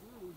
really